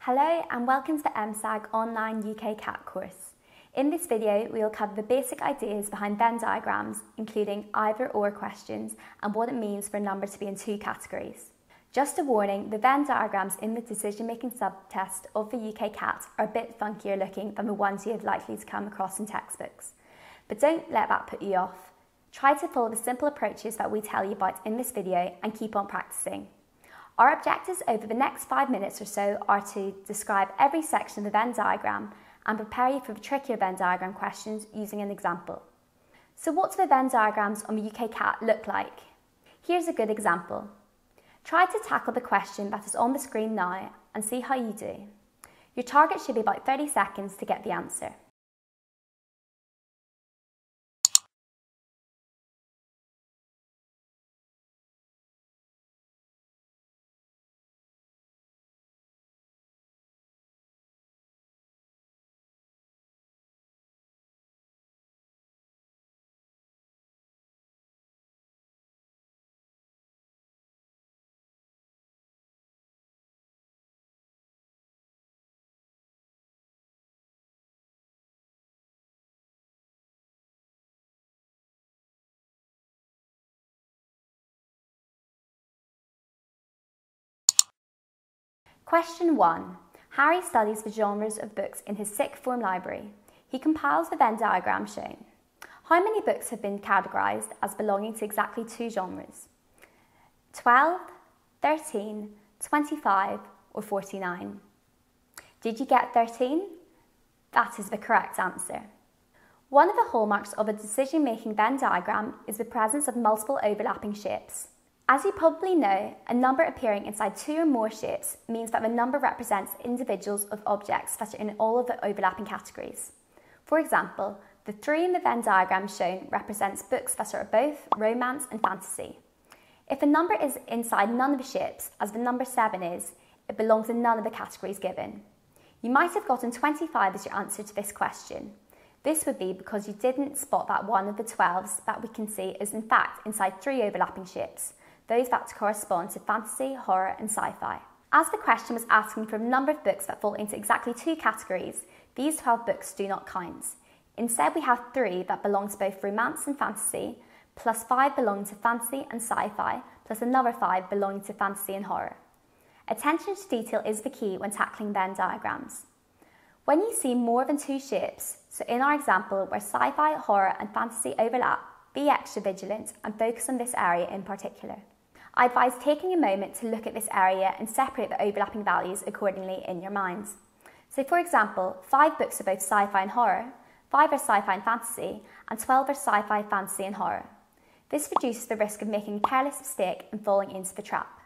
Hello and welcome to the MSAG Online UKCAT course. In this video, we will cover the basic ideas behind Venn diagrams, including either or questions and what it means for a number to be in two categories. Just a warning, the Venn diagrams in the decision-making subtest of the UKCAT are a bit funkier looking than the ones you are likely to come across in textbooks. But don't let that put you off. Try to follow the simple approaches that we tell you about in this video and keep on practicing. Our objectives over the next five minutes or so are to describe every section of the Venn diagram and prepare you for the trickier Venn diagram questions using an example. So what do the Venn diagrams on the UKCAT look like? Here's a good example. Try to tackle the question that is on the screen now and see how you do. Your target should be about 30 seconds to get the answer. Question 1. Harry studies the genres of books in his sixth form library. He compiles the Venn diagram shown. How many books have been categorised as belonging to exactly two genres? 12, 13, 25 or 49? Did you get 13? That is the correct answer. One of the hallmarks of a decision-making Venn diagram is the presence of multiple overlapping shapes. As you probably know, a number appearing inside two or more shapes means that the number represents individuals of objects that are in all of the overlapping categories. For example, the three in the Venn diagram shown represents books that are both romance and fantasy. If a number is inside none of the shapes, as the number 7 is, it belongs in none of the categories given. You might have gotten 25 as your answer to this question. This would be because you didn't spot that one of the 12s that we can see is in fact inside three overlapping shapes, those that correspond to fantasy, horror, and sci fi. As the question was asking for a number of books that fall into exactly two categories, these 12 books do not count. Instead, we have three that belong to both romance and fantasy, plus five belong to fantasy and sci fi, plus another five belonging to fantasy and horror. Attention to detail is the key when tackling Venn diagrams. When you see more than two shapes, so in our example where sci fi, horror, and fantasy overlap, be extra vigilant and focus on this area in particular. I advise taking a moment to look at this area and separate the overlapping values accordingly in your minds. So for example, five books are both sci-fi and horror, five are sci-fi and fantasy, and 12 are sci-fi, fantasy and horror. This reduces the risk of making a careless mistake and falling into the trap.